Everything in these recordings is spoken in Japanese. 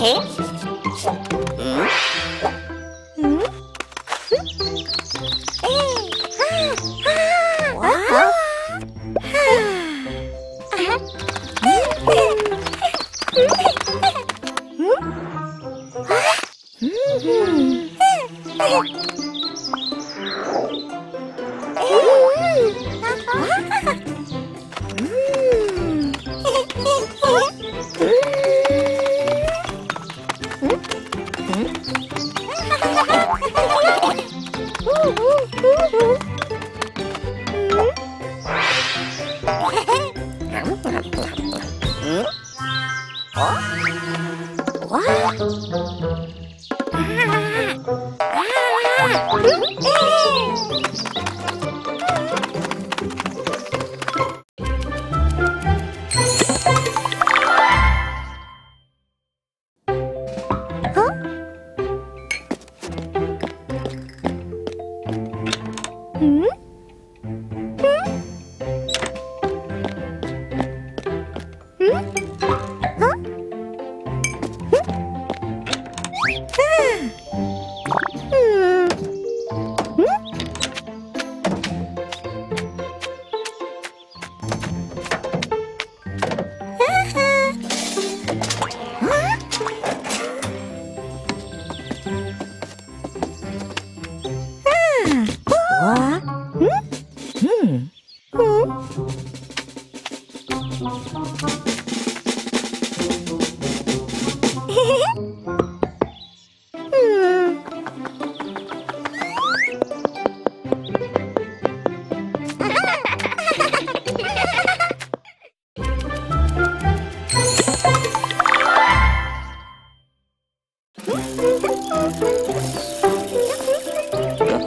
Hey. What? Ooh, ooh.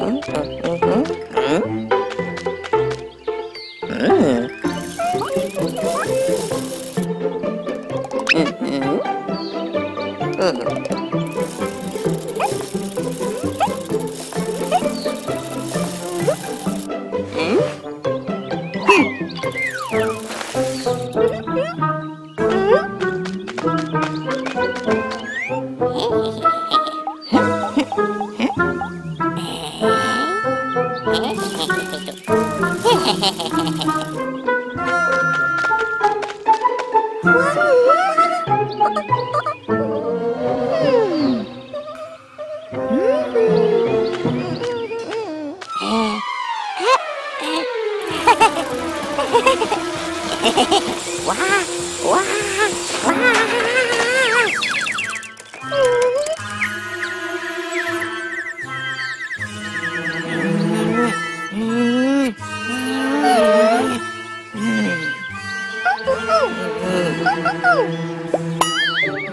Hum, hum,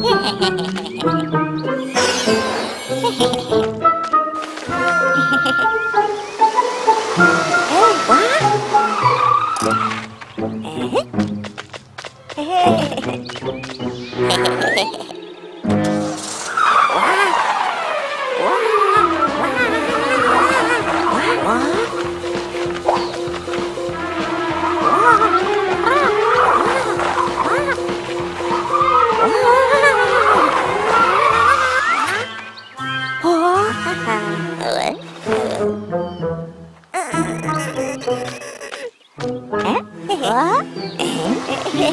耶嘿嘿嘿 어?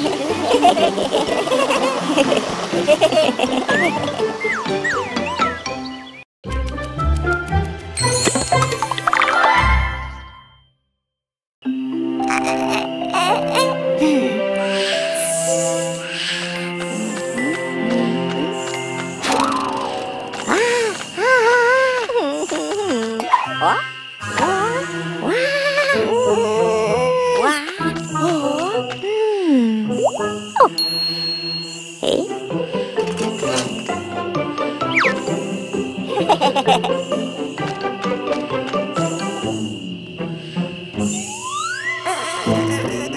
어?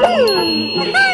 Hmm.